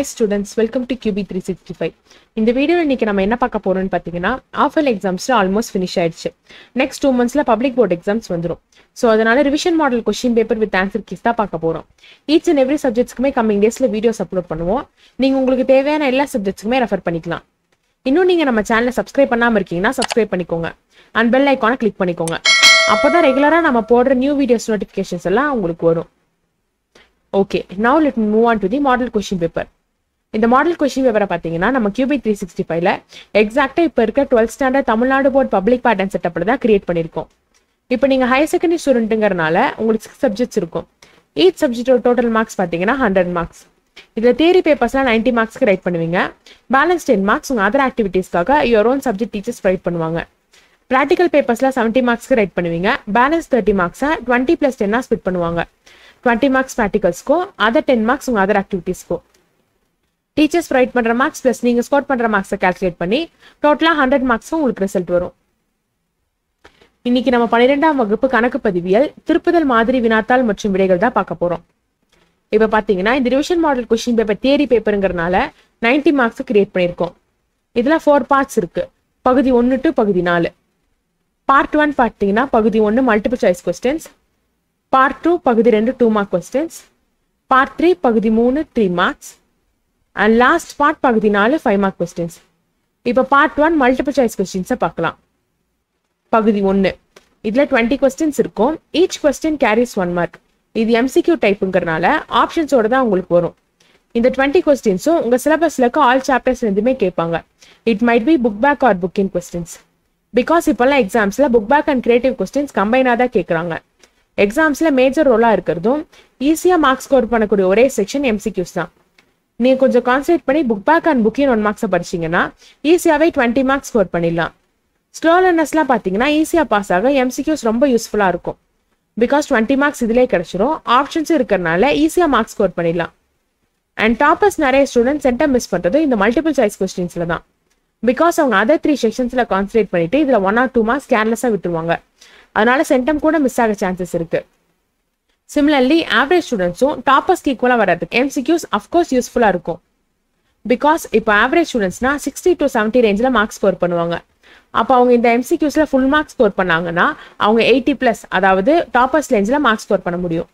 Hi students welcome to QB three sixty five இந்த வீடியோவில் இன்னைக்கு நம்ம என்ன பார்க்க போறோம்னு பார்த்தீங்கன்னா ஆஃபல் எக்ஸாம்ஸில் ஆல்மோஸ்ட் ஃபினிஷ் ஆயிடுச்சு. நெக்ஸ்ட் டூ மந்த்ஸில் பப்ளிக் போர்ட் எக்ஸாம்ஸ் வந்துடும் ஸோ அதனால revision model question paper with answer keys தான் பார்க்க போகிறோம் ஈச் அண்ட் எவ்ரி சப்ஜெக்ட்ஸ்க்குமே கம்மிங் டேஸில் வீடியோஸ் அப்லோட் பண்ணுவோம். நீங்கள் உங்களுக்கு தேவையான எல்லா சப்ஜெக்ட்ஸ்க்குமே ரெஃபர் பண்ணிக்கலாம். இன்னும் நீங்கள் நம்ம சேனலை சப்ஸ்கிரைப் பண்ணாமல் இருக்கீங்கன்னா சப்ஸ்கிரைப் பண்ணிக்கோங்க. அண்ட் பெல் ஐக்கானை கிளிக் பண்ணிக்கோங்க. அப்போ தான் ரெகுலராக நம்ம போடுற நியூ வீடியோஸ் நோட்டிஃபிகேஷன்ஸ் எல்லாம் உங்களுக்கு வரும். Okay now let move on to the model question paper இந்த மாடல் கொஷின் பேப்பரை பார்த்தீங்கன்னா நம்ம கியூபி த்ரீ சிக்ஸ்டி ஃபைவ்ல எக்ஸாக்டாக இப்போ இருக்க twelfth standard Tamil Nadu board public pattern செட்டப்பில் தான் கிரியேட் பண்ணியிருக்கோம் இப்போ நீங்கள் ஹையர் செகண்டரி ஸ்டூடெண்ட்டுங்கிறனால உங்களுக்கு சிக்ஸ் சப்ஜெக்ட்ஸ் இருக்கும். ஈச் சப்ஜெக்டோட டோட்டல் மார்க்ஸ் பார்த்தீங்கன்னா ஹண்ட்ரட் மார்க்ஸ் இதில் தியரி பேப்பர்ஸ்லாம் நைன்ட்டி மார்க்ஸ்க்கு ரைட் பண்ணுவீங்க. பேலன்ஸ் டென் மார்க்ஸ் உங்கள் other ஆக்டிவிட்டீஸ்க்காக your own subject teachers write பண்ணுவாங்க. ப்ராக்டிக்கல் பேப்பர்ஸில் செவன்ட்டி மார்க்ஸ்க்கு ரைட் பண்ணுவீங்க. பேலன்ஸ் தேர்ட்டி மார்க்ஸை டுவெண்ட்டி ப்ளஸ் டென்னாக ஸ்பிட் பண்ணுவாங்க. டுவெண்ட்டி மார்க்ஸ் ப்ராக்டிகல்ஸ்க்கும் அதர் டென் மார்க்ஸ் உங்கள் அதர் ஆக்டிவிட்டீஸ்க்கும் டீச்சர்ஸ் ரைட் பண்ணுற மார்க்ஸ் ப்ளஸ் நீங்கள் ஸ்கோர் பண்ணுற மார்க்ஸை கால்குலேட் பண்ணி டோட்டலாக ஹண்ட்ரட் மார்க்ஸும் உங்களுக்கு ரிசல்ட் வரும். இன்னைக்கு நம்ம பன்னிரெண்டாம் வகுப்பு கணக்கு பதிவியல் திருப்புதல் மாதிரி வினாத்தாள் மற்றும் விடைகள் தான் பார்க்க போகிறோம் இப்போ பார்த்தீங்கன்னா இந்த revision model question paper theory பேப்பருங்கிறனால ninety marks create பண்ணியிருக்கோம். இதில் ஃபோர் பார்ட்ஸ் இருக்கு. பகுதி ஒன்று டு பகுதி நாலு. பார்ட் ஒன் பார்த்தீங்கன்னா பகுதி ஒன்று multiple choice questions part two பகுதி ரெண்டு two mark questions part three பகுதி மூணு three marks and last part பகுதி நாலு ஃபைவ் மார்க் கொஸ்டின்ஸ் இப்போ பார்ட் ஒன் மல்டிபிள் சாய்ஸ் கொஸ்டின்ஸை பார்க்கலாம். பகுதி ஒன்று இதில் டுவெண்ட்டி கொஸ்டின்ஸ் இருக்கும். Each question carries one mark இது எம்சிக்யூ டைப்புங்கிறனால ஆப்ஷன்ஸோட தான் உங்களுக்கு வரும். இந்த டுவெண்ட்டி கொஸ்டின்ஸும் உங்கள் சிலபஸில் இருக்க ஆல் சாப்டர்ஸ் ரெண்டுமே கேட்பாங்க. It might be book back or book in questions because இப்போல்லாம் எக்ஸாம்ஸில் book back and creative questions கம்பைனாக தான் கேட்குறாங்க. எக்ஸாம்ஸில் மேஜர் ரோலாக இருக்கிறதும் ஈஸியாக மார்க் ஸ்கோர் பண்ணக்கூடிய ஒரே செக்ஷன் எம்சிக்யூஸ் தான். நீங்கள் கொஞ்சம் கான்சன்ட்ரேட் பண்ணி book back and booking one மார்க்ஸை படிச்சீங்கன்னா ஈஸியாகவே டுவெண்ட்டி மார்க்ஸ் ஸ்கோர் பண்ணிடலாம். ஸ்லோ லேர்னர்ஸ்லாம் பார்த்தீங்கன்னா ஈஸியாக பாஸ் ஆக எம்சிக்யூஸ் ரொம்ப யூஸ்ஃபுல்லாக இருக்கும். பிகாஸ் டுவெண்ட்டி மார்க்ஸ் இதிலே கிடச்சிரும். ஆப்ஷன்ஸும் இருக்கிறனால ஈஸியாக மார்க்ஸ் ஸ்கோர் பண்ணிடலாம். அண்ட் டாப்பர்ஸ் நிறைய ஸ்டூடெண்ட்ஸ் சென்டர் மிஸ் பண்ணுறது இந்த மல்டிபிள் சாய்ஸ் கொஸ்டின்ஸில் தான். பிகாஸ் அவங்க அதர் த்ரீ செக்ஷன்ஸில் கான்சன்ட்ரேட் பண்ணிவிட்டு இதில் ஒன் ஆர் டூ மார்க்ஸ் கேர்லெஸ்ஸாக விட்டுருவாங்க. அதனால சென்டம் கூட மிஸ் ஆக சான்சஸ் இருக்குது சிமிலர்லி ஆவரேஜ் ஸ்டூடெண்ட்ஸும் டாப்பர்ஸ்க்கு ஈக்குவலாக வர்றதுக்கு எம்சிக்யூஸ் அஃப்கோர்ஸ் யூஸ்ஃபுல்லாக இருக்கும். பிகாஸ் இப்போ ஆவரேஜ் ஸ்டூடெண்ட்ஸ்னா சிக்ஸ்டி டு செவன்ட்டி ரேஞ்சில் மார்க்ஸ் ஸ்கோர் பண்ணுவாங்க. அப்போ அவங்க இந்த எம்சிக்யூஸில் ஃபுல் மார்க்ஸ் ஸ்கோர் பண்ணாங்கன்னா அவங்க எயிட்டி ப்ளஸ் அதாவது டாப்பர்ஸ் ரேஞ்சில் மார்க்ஸ் ஸ்கோர் பண்ண முடியும்.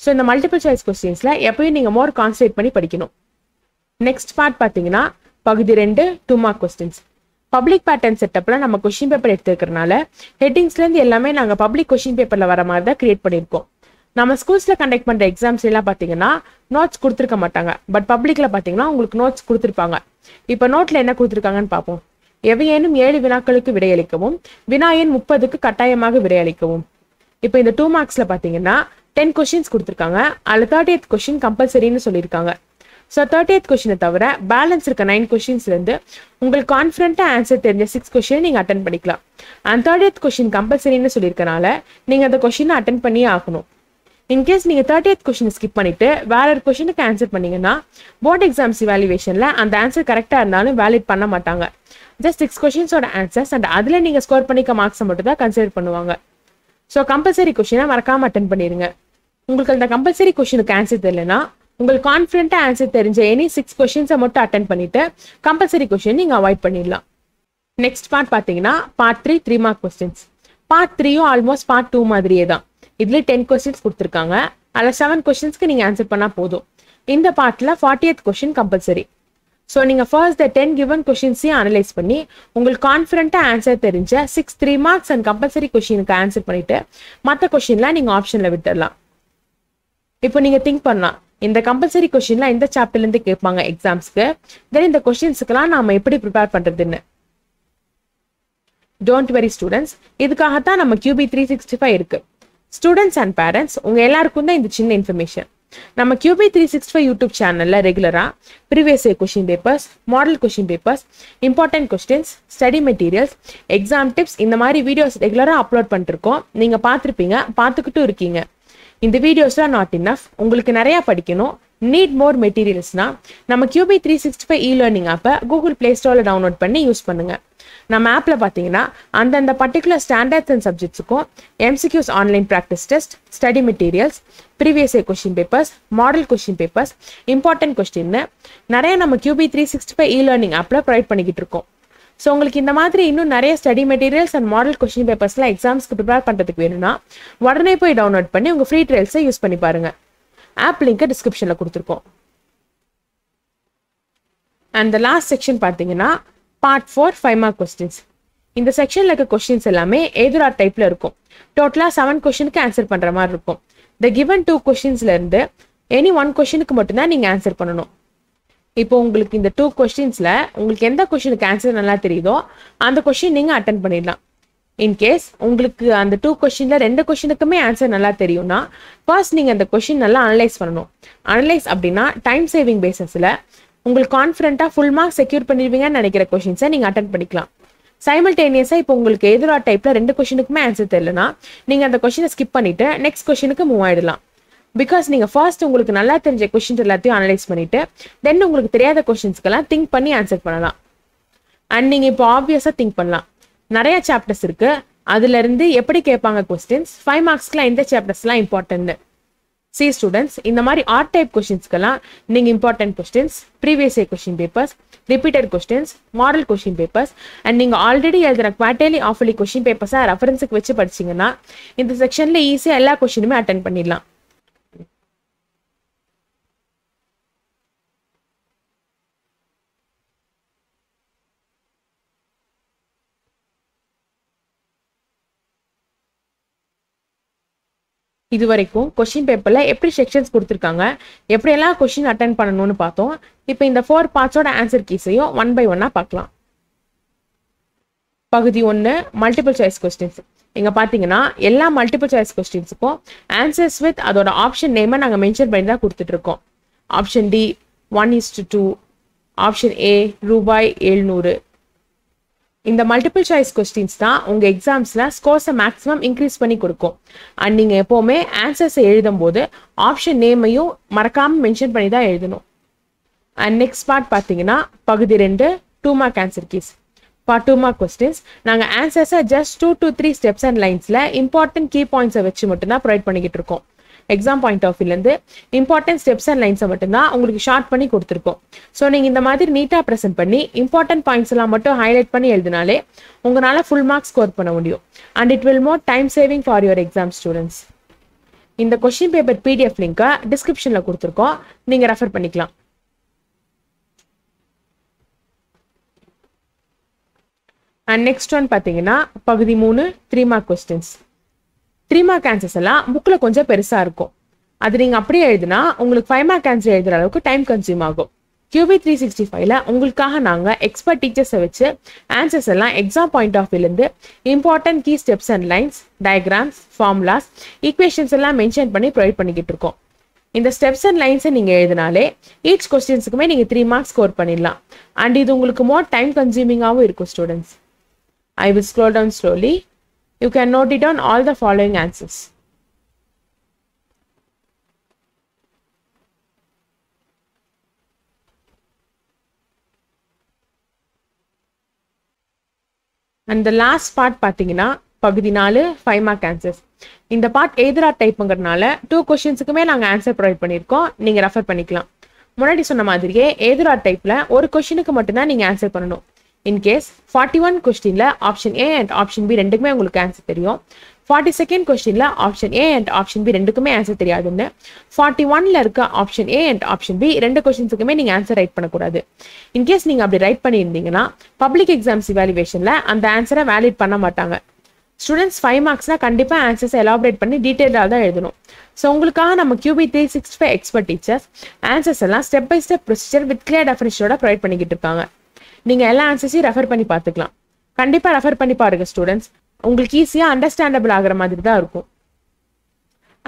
ஸோ இந்த மல்டிபிள் சாய்ஸ் கொஸ்டின்ஸில் எப்பயும் நீங்கள் மோர் கான்சன்ட்ரேட் பண்ணி படிக்கணும். நெக்ஸ்ட் பார்ட் பார்த்தீங்கன்னா பகுதி ரெண்டு two mark questions public pattern செட்டப்பில் நம்ம கொஷின் பேப்பர் எடுத்துக்கிறனால ஹெட்டிங்ஸ்லேருந்து எல்லாமே நாங்கள் பப்ளிக் கொஷின் பேப்பரில் வர மாதிரி தான் கிரியேட் பண்ணியிருக்கோம். நம்ம ஸ்கூல்ஸில் கண்டக்ட் பண்ணுற எக்ஸாம்ஸ் எல்லாம் பார்த்தீங்கன்னா நோட்ஸ் கொடுத்துருக்க மாட்டாங்க. பட் பப்ளிக்கில் பார்த்தீங்கன்னா உங்களுக்கு நோட்ஸ் கொடுத்துருப்பாங்க. இப்போ நோட்டில் என்ன கொடுத்துருக்காங்கன்னு பார்ப்போம் எவையேனும் ஏழு வினாக்களுக்கு விடையளிக்கவும் வினா எண் முப்பதுக்கு கட்டாயமாக விடையளிக்கவும். இப்போ இந்த டூ மார்க்ஸில் பார்த்தீங்கன்னா டென் கொஷின்ஸ் கொடுத்துருக்காங்க. அதில் தேர்ட்டி எய்த் கொஷின் கம்பல்சரின்னு சொல்லியிருக்காங்க. ஸோ தேர்ட்டி எய்த் கொஷினை தவிர பேலன்ஸ் இருக்க நைன் கொஷின்ஸ்லேருந்து உங்களுக்கு கான்ஃபிடென்ட்டாக ஆன்சர் தெரிஞ்ச சிக்ஸ் கொஷினை நீங்கள் அட்டன் பண்ணிக்கலாம். அண்ட் தேர்ட் எய்த் கொஷின் கம்பல்சரின்னு சொல்லியிருக்கனால நீங்கள் அந்த கொஷினை அட்டன் பண்ணியே ஆகணும். இன்கேஸ் நீங்கள் தேர்ட்டி எய்த் கொஷினை ஸ்கிப் பண்ணிட்டு வேற ஒரு கொஷினுக்கு ஆன்சர் பண்ணீங்கன்னா போர்ட் எக்ஸாம்ஸ் இவாலுவேஷனில் அந்த ஆன்சர் கரெக்டாக இருந்தாலும் வேலிட் பண்ண மாட்டாங்க. ஜஸ்ட் சிக்ஸ் கொஷின்ஸோட ஆன்சர்ஸ் அண்ட் அதில் நீங்கள் ஸ்கோர் பண்ணிக்க மார்க்ஸை மட்டும் தான் கன்சிடர் பண்ணுவாங்க. ஸோ கம்பல்சரி கொஷினை மறக்காமல் அட்டன் பண்ணிடுங்க உங்களுக்கு அந்த கம்பல்சரி கொஷினுக்கு ஆன்சர் தெரியலனா உங்களுக்கு கான்ஃபிடென்ட்டாக ஆன்சர் தெரிஞ்ச எனி சிக்ஸ் கொஷின்ஸை மட்டும் அட்டன் பண்ணிவிட்டு கம்பல்சரி கொஷின் நீங்கள் அவாய்ட் பண்ணிடலாம். நெக்ஸ்ட் பார்ட் பார்த்தீங்கன்னா part three three mark questions part த்ரீயும் ஆல்மோஸ்ட் பார்ட் டூ மாதிரியே தான். இதுலேயே டென் கொஸ்டின்ஸ் கொடுத்துருக்காங்க. அதில் செவன் கொஸ்டின்ஸ்க்கு நீங்கள் ஆன்சர் பண்ணால் போதும். இந்த பார்ட்டில் forty eighth question compulsory so நீங்கள் ஃபர்ஸ்ட் த டென் கிவன் கொஷின்ஸையும் அனலைஸ் பண்ணி உங்களுக்கு கான்ஃபிடண்ட்டாக ஆன்சர் தெரிஞ்ச six three marks and compulsory கொஷினுக்கு ஆன்சர் பண்ணிவிட்டு மற்ற கொஷின்லாம் நீங்கள் ஆப்ஷனில் விட்டுடலாம் இப்போ நீங்கள் திங்க் பண்ணலாம். இந்த கம்பல்சரி கொஷின்லாம் இந்த சாப்டர்லேருந்து கேட்பாங்க எக்ஸாம்ஸ்க்கு தென் இந்த கொஷின்ஸுக்கெல்லாம் நாம் எப்படி ப்ரிப்பேர் பண்ணுறதுன்னு டோன்ட் வெரி ஸ்டூடெண்ட்ஸ் இதுக்காகத்தான் நம்ம கியூபி த்ரீ சிக்ஸ்டி ஃபைவ் இருக்குது ஸ்டூடெண்ட்ஸ் அண்ட் பேரண்ட்ஸ் உங்கள் எல்லாருக்கும் தான் இந்த சின்ன இன்ஃபர்மேஷன் நம்ம QB three sixty five YouTube சேனலில் ரெகுலராக previous year question papers model question papers important questions study materials exam tips இந்த மாதிரி வீடியோஸ் ரெகுலராக அப்லோட் பண்ணிருக்கோம். நீங்கள் பார்த்துருப்பீங்க பார்த்துக்கிட்டும் இருக்கீங்க. இந்த வீடியோஸ்லாம் நாட் இன்னஃப் உங்களுக்கு நிறையா படிக்கணும். நீட் மோர் மெட்டீரியல்ஸ்னால் நம்ம QB three sixty five e learning ஆப்பை கூகுள் பிளே ஸ்டோரில் டவுன்லோட் பண்ணி யூஸ் பண்ணுங்கள் நம்ம ஆப்பில் பார்த்தீங்கன்னா அந்தந்த particular standards and சப்ஜெக்ட்ஸுக்கும் MCQs online practice test study materials previous year question papers model question papers important கொஸ்டின்னு நிறைய நம்ம QB three sixty five e learning ஆப்பில் ப்ரொவைட் பண்ணிக்கிட்டு இருக்கோம். ஸோ உங்களுக்கு இந்த மாதிரி இன்னும் நிறைய study materials and model question பேப்பர்ஸ்லாம் எக்ஸாம்ஸ்க்கு ப்ரிப்பேர் பண்ணுறதுக்கு வேணும்னா உடனே போய் டவுன்லோட் பண்ணி உங்கள் ஃப்ரீ ட்ரையல்ஸை யூஸ் பண்ணி பாருங்க. ஆப் லிங்கை டிஸ்கிரிப்ஷனில் கொடுத்துருக்கோம். அண்ட் த லாஸ்ட் செக்ஷன் பார்த்தீங்கன்னா part four five mark questions இந்த செக்ஷனில் இருக்க கொஸ்டின்ஸ் எல்லாமே எதிரா டைப்பில் இருக்கும். டோட்டலாக செவன் கொஷினுக்கு ஆன்சர் பண்ணுற மாதிரி இருக்கும். த கிவன் டூ கொஷின்ஸ்லேருந்து எனி ஒன் கொஸ்டினுக்கு மட்டும்தான் நீங்கள் ஆன்சர் பண்ணணும். இப்போ உங்களுக்கு இந்த டூ கொஸ்டின்ஸில் உங்களுக்கு எந்த கொஷினுக்கு ஆன்சர் நல்லா தெரியுதோ அந்த கொஸ்டின் நீங்கள் அட்டன் பண்ணிடலாம். இன்கேஸ் உங்களுக்கு அந்த டூ கொஷினில் ரெண்டு கொஷினுக்குமே ஆன்சர் நல்லா தெரியும்னா ஃபர்ஸ்ட் நீங்கள் அந்த கொஷின் நல்லா அனலைஸ் பண்ணணும். அனலைஸ் அப்படின்னா டைம் சேவிங் பேசஸில் உங்களுக்கு கான்ஃபிடென்ட்டாக ஃபுல் மார்க் செக்யூர் பண்ணிடுவீங்கன்னு நினைக்கிற கொஷின்ஸை நீங்கள் அட்டன் பண்ணிக்கலாம். சைமல்டேனியஸாக இப்போ உங்களுக்கு எதிரா டைப்பில் ரெண்டு கொஷினுக்குமே ஆன்சர் தெரியலனா நீங்கள் அந்த கொஷினை ஸ்கிப் பண்ணிவிட்டு நெக்ஸ்ட் கொஷினுக்கு மூவ் ஆயிடலாம். பிகாஸ் நீங்கள் ஃபர்ஸ்ட் உங்களுக்கு நல்லா தெரிஞ்ச கொஷின்ஸ் எல்லாத்தையும் அனலைஸ் பண்ணிவிட்டு தென் உங்களுக்கு தெரியாத கொஷின்ஸ்க்கெல்லாம் திங்க் பண்ணி ஆன்சர் பண்ணலாம். அண்ட் நீங்கள் இப்போ ஆப்வியஸாக திங்க் பண்ணலாம். நிறைய சாப்டர்ஸ் இருக்குது அதுலேருந்து எப்படி கேட்பாங்க கொஸ்டின்ஸ் ஃபைவ் மார்க்ஸ்க்குலாம் எந்த சாப்டர்ஸ்லாம் இம்பார்ட்டன்ட்டு சி ஸ்டூடெண்ட்ஸ் இந்த மாதிரி ஆர்ட் டைப் கொஷின்ஸ்க்கெல்லாம் நீங்கள் important questions previous year question papers repeated questions model question papers and நீங்க ஆல்ரெடி எழுதுகிற குவார்டர்லி ஆஃபர்லி கொஸ்டின் பேப்பர்ஸை ரெஃபரன்ஸுக்கு வச்சு படிச்சீங்கன்னா இந்த செக்ஷன்ல ஈஸியாக எல்லா கொஸ்டினுமே அட்டன் பண்ணிடலாம். இது வரைக்கும் கொஸ்டின் பேப்பரில் எப்படி செக்ஷன்ஸ் கொடுத்துருக்காங்க எப்படியெல்லாம் கொஸ்டின் அட்டன் பண்ணணும்னு பார்த்தோம். இப்போ இந்த ஃபோர் பார்ட்ஸோட ஆன்சர் கீஸையும் ஒன் பை ஒன்னாக பார்க்கலாம். பகுதி ஒன்று மல்டிபிள் சாய்ஸ் கொஸ்டின்ஸ் இங்கே பார்த்தீங்கன்னா எல்லா மல்டிபிள் சாய்ஸ் கொஸ்டின்ஸுக்கும் ஆன்சர்ஸ் வித் அதோட ஆப்ஷன் நேமை நாங்கள் மென்ஷன் பண்ணி தான் கொடுத்துட்ருக்கோம் option D one is to two option A ரூபாய் எழுநூறு. இந்த மல்டிபிள் சாய்ஸ் கொஸ்டின்ஸ் தான் உங்கள் எக்ஸாம்ஸில் ஸ்கோர்ஸை மேக்ஸிமம் இன்க்ரீஸ் பண்ணி கொடுக்கும். அண்ட் நீங்கள் எப்போவுமே ஆன்சர்ஸை எழுதும்போது ஆப்ஷன் நேமையும் மறக்காமல் மென்ஷன் பண்ணி தான் எழுதணும். அண்ட் நெக்ஸ்ட் பார்ட் பார்த்தீங்கன்னா பகுதி ரெண்டு two mark answer keys part two mark questions நாங்கள் ஆன்சர்ஸை just two to three steps and லைன்ஸில் important key பாயிண்ட்ஸை வச்சு மட்டும்தான் ப்ரொவைட் பண்ணிக்கிட்டு இருக்கோம். எக்ஸாம் பாயிண்ட் ஆஃப் வியூலேருந்து இம்பார்ட்டன்ட் ஸ்டெப்ஸ் அண்ட் லைன்ஸை மட்டும்தான் உங்களுக்கு ஷார்ட் பண்ணி கொடுத்துருக்கோம் ஸோ நீங்கள் இந்த மாதிரி நீட்டாக ப்ரெசென்ட் பண்ணி இம்பார்ட்டன்ட் பாயிண்ட்ஸ் எல்லாம் மட்டும் ஹைலைட் பண்ணி எழுதினாலே உங்களால் ஃபுல் மார்க் ஸ்கோர் பண்ண முடியும். And it will more time saving for your exam students இந்த கொஸ்டின் பேப்பர் பிடிஎஃப் லிங்கை டிஸ்கிரிப்ஷனில் கொடுத்துருக்கோம். நீங்கள் ரெஃபர் பண்ணிக்கலாம். அண்ட் நெக்ஸ்ட் ஒன் பார்த்தீங்கன்னா பகுதி மூணு three mark questions three mark answers எல்லாம் புக்கில் கொஞ்சம் பெருசாக இருக்கும். அது நீங்கள் அப்படியே எழுதுனா உங்களுக்கு ஃபைவ் மார்க் ஆன்சர் எழுதுகிற அளவுக்கு டைம் கன்சியூம் ஆகும். கியூபி த்ரீ சிக்ஸ்டி ஃபைவ்ல உங்களுக்காக நாங்கள் எக்ஸ்பர்ட் டீச்சர்ஸை வச்சு ஆன்சர்ஸ் எல்லாம் exam point of வியூலேருந்து important key steps and lines diagrams formulas equations எல்லாம் மென்ஷன் பண்ணி ப்ரொவைட் பண்ணிக்கிட்டு இருக்கோம். இந்த ஸ்டெப்ஸ் அண்ட் லைன்ஸை நீங்கள் எழுதினாலே ஈச் கொஸ்டின்ஸுக்குமே நீங்கள் த்ரீ மார்க்ஸ் ஸ்கோர் பண்ணிடலாம். அண்ட் இது உங்களுக்கு மோர் டைம் கன்சியூமிங்காகவும் இருக்கும் students I will scroll down slowly You can note it down all the following answers. And the last part பார்த்தீங்கன்னா பகுதி நாலு ஃபைவ் மார்க் ஆன்சர்ஸ் இந்த பார்ட் எதிரா டைப்புங்கிறதுனால டூ கொஷின்ஸுக்குமே நாங்கள் ஆன்சர் ப்ரொவைட் பண்ணியிருக்கோம். நீங்கள் ரெஃபர் பண்ணிக்கலாம். முன்னாடி சொன்ன மாதிரியே எதிரா டைப்பில் ஒரு கொஷினுக்கு மட்டும்தான் நீங்கள் ஆன்சர் பண்ணணும். இன்கேஸ் ஃபார்ட்டி ஒன் கொஸ்டினில் option A and option B ரெண்டுக்குமே உங்களுக்கு ஆன்சர் தெரியும். ஃபார்ட்டி செகண்ட் கொஸ்டினில் option A and option B ரெண்டுக்குமே ஆன்சர் தெரியாதுன்னு. ஃபார்ட்டி ஒன்ல இருக்க option A and option B ரெண்டு கொஸ்டின்ஸுக்குமே நீங்கள் ஆன்சர் ரைட் பண்ணக்கூடாது. இன்கேஸ் நீங்கள் அப்படி ரைட் பண்ணியிருந்தீங்கன்னா பப்ளிக் எக்ஸாம்ஸ் இவாலுவேஷனில் அந்த ஆன்சரை வேலிட் பண்ண மாட்டாங்க. ஸ்டூடெண்ட்ஸ் ஃபைவ் மார்க்ஸ்னா கண்டிப்பாக ஆன்சர்ஸ் எலாபரேட் பண்ணி டீட்டெயிலாக தான் எழுதணும். ஸோ உங்களுக்காக நம்ம QB three sixty five expert teachers answers எல்லாம் step by step procedure with clear டெஃபினிஷனோட provide பண்ணிக்கிட்டு இருக்காங்க. நீங்கள் எல்லா ஆன்சர்ஸையும் ரெஃபர் பண்ணி பார்த்துக்கலாம். கண்டிப்பாக ரெஃபர் பண்ணி பாருங்கள் ஸ்டூடெண்ட்ஸ் உங்களுக்கு ஈஸியாக அண்டர்ஸ்டாண்டபிள் ஆகிற மாதிரி தான் இருக்கும்.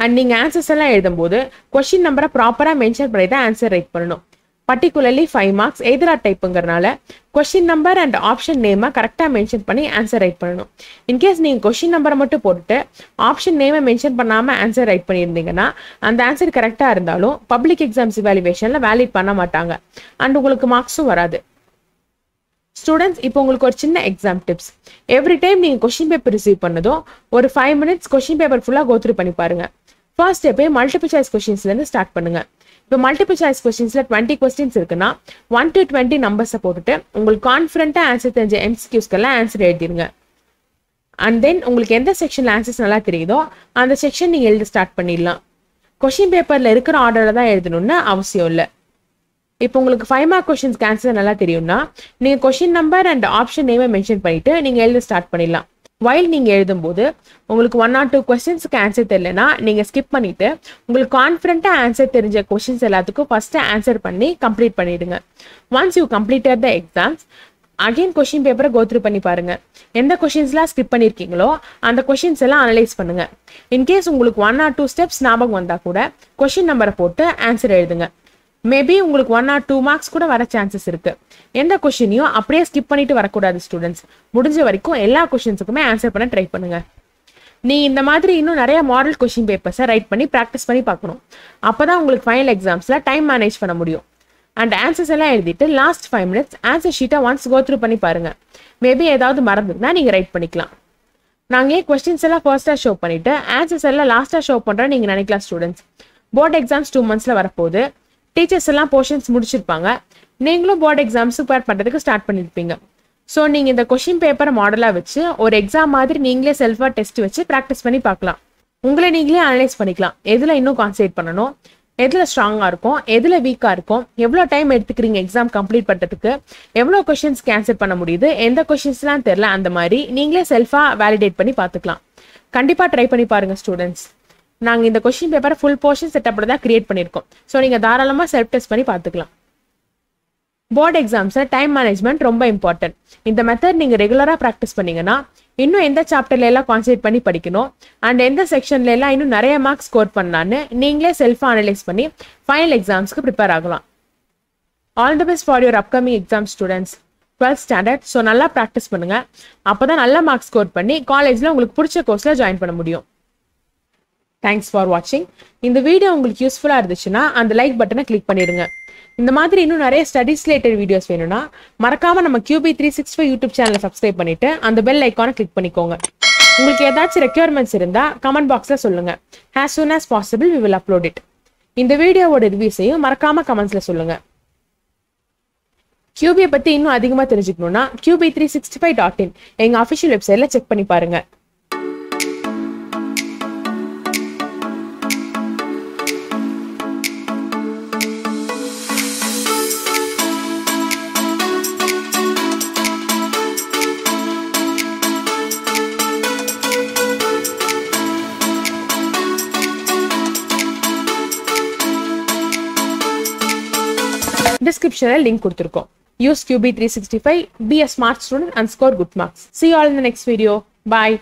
அண்ட் நீங்கள் ஆன்சர்ஸ் எல்லாம் எழுதும்போது கொஷின் நம்பரை ப்ராப்பராக மென்ஷன் பண்ணி தான் ஆன்சர் ரைட் பண்ணணும். பர்டிகுலர்லி ஃபைவ் மார்க்ஸ் எதிரா டைப்புங்கிறனால கொஷின் நம்பர் அண்ட் ஆப்ஷன் நேமை கரெக்டாக மென்ஷன் பண்ணி ஆன்சர் ரைட் பண்ணணும். இன்கேஸ் நீங்கள் கொஷின் நம்பரை மட்டும் போட்டுட்டு ஆப்ஷன் நேமை மென்ஷன் பண்ணாமல் ஆன்சர் ரைட் பண்ணியிருந்தீங்கன்னா அந்த ஆன்சர் கரெக்டாக இருந்தாலும் பப்ளிக் எக்ஸாம்ஸ் இவாலுவேஷனில் வேலிட் பண்ண மாட்டாங்க. அண்ட் உங்களுக்கு மார்க்ஸும் வராது. ஸ்டூடெண்ட்ஸ் இப்போ உங்களுக்கு ஒரு சின்ன எக்ஸாம் டிப்ஸ் எவ்ரி டைம் நீங்கள் கொஷின் பேப்பர் ரிசீவ் பண்ணதும் ஒரு ஃபைவ் மினிட்ஸ் கொஷின் பேப்பர் ஃபுல்லாக கோத்ரூ பண்ணி பாருங்க. ஃபர்ஸ்ட் ஸ்டெப்பே மல்டிபிள் சாய்ஸ் கொஷின்ஸ்லேருந்து ஸ்டார்ட் பண்ணுங்க. இப்போ மல்டிபிள் சாய்ஸ் கொஸ்டின்ஸில் டுவெண்ட்டி கொஸ்டின்ஸ் இருக்குன்னா ஒன் டு டுவெண்ட்டி நம்பர்ஸை போட்டுட்டு உங்களுக்கு கான்ஃபிடண்ட்டாக ஆன்சர் தெரிஞ்ச எம்சிக்யூஸ்க்கெல்லாம் ஆன்சர் எழுதிருங்க அண்ட் தென் உங்களுக்கு எந்த செக்ஷனில் ஆன்சர்ஸ் நல்லா தெரியுதோ அந்த செக்ஷன் நீங்கள் எழுத ஸ்டார்ட் பண்ணிடலாம். கொஷின் பேப்பரில் இருக்கிற ஆர்டரில் தான் எழுதணும்னு அவசியம் இல்லை. இப்போ உங்களுக்கு ஃபைவ் மார்க் கொஷின்ஸ்க்கு ஆன்சர் நல்லா தெரியும்னா நீங்கள் கொஷின் நம்பர் அண்ட் ஆப்ஷன் நேமை மென்ஷன் பண்ணிட்டு நீங்கள் எழுத ஸ்டார்ட் பண்ணிடலாம். வயல் நீங்கள் எழுதும்போது உங்களுக்கு ஒன் ஆர் டூ கொஷின்ஸுக்கு ஆன்சர் தெரியலனா நீங்கள் ஸ்கிப் பண்ணிவிட்டு உங்களுக்கு கான்ஃபிடண்ட்டாக ஆன்சர் தெரிஞ்ச கொஷின்ஸ் எல்லாத்துக்கும் ஃபஸ்ட்டு ஆன்சர் பண்ணி கம்ப்ளீட் பண்ணிவிடுங்க once you completed the exams again question பேப்பரை கோத்ரூ பண்ணி பாருங்க. எந்த கொஷின்ஸ்லாம் ஸ்கிப் பண்ணியிருக்கீங்களோ அந்த கொஷின்ஸ் எல்லாம் அனலைஸ் பண்ணுங்கள் இன்கேஸ் உங்களுக்கு ஒன் ஆர் டூ ஸ்டெப்ஸ் ஞாபகம் வந்தால் கூட கொஷின் நம்பரை போட்டு ஆன்சர் எழுதுங்க. மேபி உங்களுக்கு ஒன் ஆர் டூ மார்க்ஸ் கூட வர சான்சஸ் இருக்கு. எந்த கொஷினையும் அப்படியே ஸ்கிப் பண்ணிட்டு வரக்கூடாது ஸ்டூடெண்ட்ஸ் முடிஞ்ச வரைக்கும் எல்லா கொஷின்ஸுக்குமே ஆன்சர் பண்ண ட்ரை பண்ணுங்க. நீ இந்த மாதிரி இன்னும் நிறைய மாடல் கொஷின் பேப்பர்ஸை ரைட் பண்ணி ப்ராக்டிஸ் பண்ணி பார்க்கணும். அப்போ தான் உங்களுக்கு ஃபைனல் எக்ஸாம்ஸில் டைம் மேனேஜ் பண்ண முடியும். அண்ட் ஆன்சர்ஸ் எல்லாம் எழுதிட்டு லாஸ்ட் ஃபைவ் மினிட்ஸ் ஆன்சர் ஷீட்டை ஒன்ஸ் கோ த்ரூ பண்ணி பாருங்க. மேபி ஏதாவது மறந்துருந்தா நீங்கள் ரைட் பண்ணிக்கலாம். நாங்கள் ஏன் கொஸ்டின்ஸ் எல்லாம் ஃபர்ஸ்ட்டாக ஷோ பண்ணிவிட்டு ஆன்சர்ஸ் எல்லாம் லாஸ்ட்டாக ஷோ பண்ணுறோம் நீங்கள் நினைக்கலாம் ஸ்டூடெண்ட்ஸ் போர்ட் எக்ஸாம்ஸ் டூ மந்த்ஸில் வரப்போகுது. டீச்சர்ஸ் எல்லாம் போர்ஷன்ஸ் முடிச்சிருப்பாங்க. நீங்களும் போர்டு எக்ஸாம்ஸ் ப்ரிப்பேர் பண்ணுறதுக்கு ஸ்டார்ட் பண்ணியிருப்பீங்க ஸோ நீங்கள் இந்த கொஷின் பேப்பரை மாடலாக வச்சு ஒரு எக்ஸாம் மாதிரி நீங்களே செல்ஃபாக டெஸ்ட் வச்சு ப்ராக்டிஸ் பண்ணி பார்க்கலாம். உங்களை நீங்களே அனலைஸ் பண்ணிக்கலாம். எதில் இன்னும் கான்சன்ட்ரேட் பண்ணணும்? எதில் ஸ்ட்ராங்காக இருக்கும்? எதில் வீக்காக இருக்கும்? எவ்வளோ டைம் எடுத்துக்கிறீங்க எக்ஸாம் கம்ப்ளீட் பண்ணுறதுக்கு எவ்வளோ கொஷின்ஸ் கேன்சல் பண்ண முடியுது? எந்த கொஷின்ஸ்லாம் தெரில அந்த மாதிரி நீங்களே செல்ஃபாக வேலிடேட் பண்ணி பார்த்துக்கலாம். கண்டிப்பாக ட்ரை பண்ணி பாருங்கள் ஸ்டூடெண்ட்ஸ் நாங்கள் இந்த கொஷின் பேப்பரை ஃபுல் போர்ஷன் செட்டப்பில் தான் கிரியேட் பண்ணியிருக்கோம் ஸோ நீங்கள் தாராளமாக செல்ஃப் டெஸ்ட் பண்ணி பார்த்துக்கலாம். போர்டு எக்ஸாம்ஸில் டைம் மேனேஜ்மெண்ட் ரொம்ப இம்பார்ட்டன்ட் இந்த மெத்தட் நீங்கள் ரெகுலராக ப்ராக்டிஸ் பண்ணீங்கன்னா இன்னும் எந்த சாப்டர்ல எல்லாம் கான்சன்ட்ரேட் பண்ணி படிக்கணும் அண்ட் எந்த செக்ஷன்ல எல்லாம் இன்னும் நிறைய மார்க்ஸ் ஸ்கோர் பண்ணலான்னு நீங்களே செல்ஃபாக அனலைஸ் பண்ணி ஃபைனல் எக்ஸாம்ஸ்க்கு ப்ரிப்பேர் ஆகலாம். All the best for your upcoming exam students twelfth standard so நல்லா ப்ராக்டிஸ் பண்ணுங்கள் அப்போ தான் நல்ல மார்க்ஸ் ஸ்கோர் பண்ணி காலேஜில் உங்களுக்கு பிடிச்ச கோர்ஸில் ஜாயின் பண்ண முடியும். தேங்க்ஸ் ஃபார் வாட்சிங் இந்த வீடியோ உங்களுக்கு யூஸ்ஃபுல்லாக இருந்துச்சுன்னா அந்த லைக் பட்டனை கிளிக் பண்ணிடுங்க. இந்த மாதிரி இன்னும் நிறைய ஸ்டடிஸ் ரிலேட்டட் வீடியோஸ் வேணும்னா மறக்காம நம்ம QB three six five YouTube சேனலை சப்ஸ்கிரைப் பண்ணிட்டு அந்த பெல் ஐக்கானை கிளிக் பண்ணிக்கோங்க. உங்களுக்கு ஏதாச்சும் ரெக்யர்மெண்ட்ஸ் இருந்தால் கமெண்ட் பாக்ஸில் சொல்லுங்க. As soon as possible we will upload it இந்த வீடியோவோட ரிவ்யூஸையும் மறக்காம கமெண்ட்ஸில் சொல்லுங்க. கியூபியை பற்றி இன்னும் அதிகமாக தெரிஞ்சுக்கணும்னா QB three sixty five dot in எங்கள் அஃபிஷியல் வெப்சைட்டில் செக் பண்ணி பாருங்க. டிஸ்கிரிப்ஷனில் லிங்க் கொடுத்துருக்கோம் use QB three sixty five be a smart student and score good marks see all இந்த நெக்ஸ்ட் வீடியோ பாய்